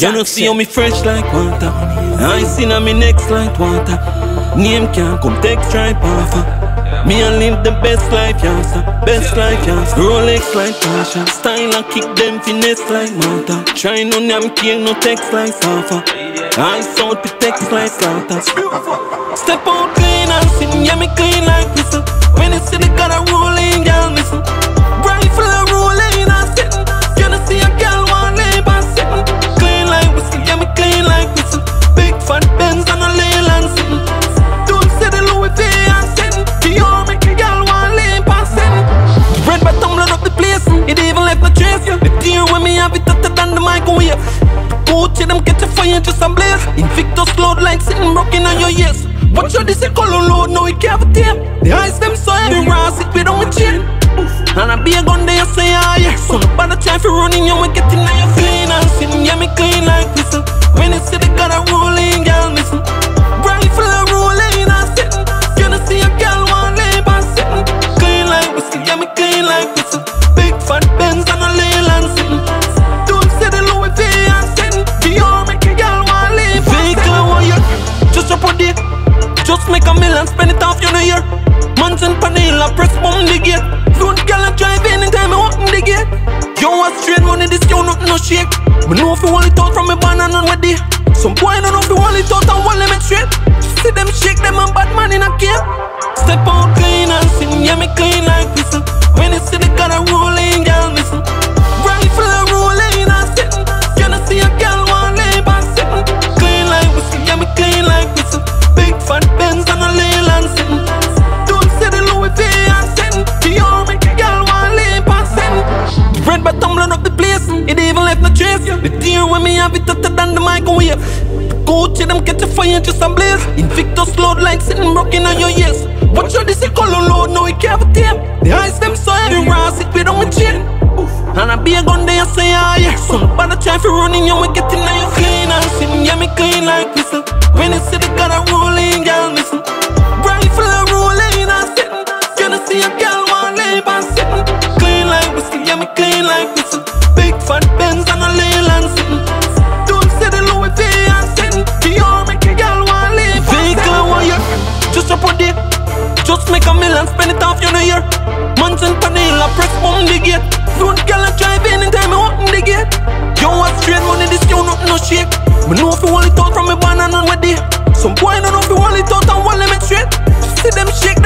You know see how me fresh like water. I seen on me next like water. Name can't come take stripe offer. Me and live the best life, yes. Best life, yes. Rolex like Tasha. Style and kick them finesse like Malta. Try no name king, no text like Safa. I sound text like Santa. Step out clean and sing, yeah, me clean like whistle. When you see the a rolling, tear me have it hotter than the microwave. Gucci them catch a fire just a blaze. Invictus load like sitting broken on your ears. Watch out this color load, now it can't tape. The eyes them so heavy, raw it with on my chin. And I be a gun there, say ah yeah. So nobody try for running, you we getting now the gate. Don't girl I drive anytime I in the gate. Yo, a straight money, this yo nothing no shake. Me know if you want it out from me band and on day. Some boy don't know if you want it out and want them straight. See them shake them and bad man in a cape. Step out clean and Red by tumbling up the place, it even left no trace. The tear when me have it hotter than the microwave. Gucci them catch a fire just a blaze. Invictus load like sitting broken on your ears. Watch out this a color load, no, it can't tape. The eyes them so heavy, raw it with on my chin. And I be a gun there, say ah yeah. So nobody try for running, you we getting Fat Benz and a Don't the Louis V and make a girl want leave. Vehicle Just a day Just make a million spend it off you know year. Months in Panilla press on the gate. Soon girl a drive anytime I open the gate. You want straight money this you Not no shake. Me know if you want it out from me band and my day Some boy don't know if you want it out and want limit straight. See them shake